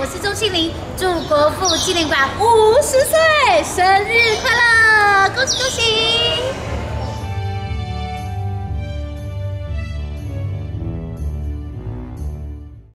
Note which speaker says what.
Speaker 1: 我是钟庆玲，祝国父纪念馆五十岁生日快乐！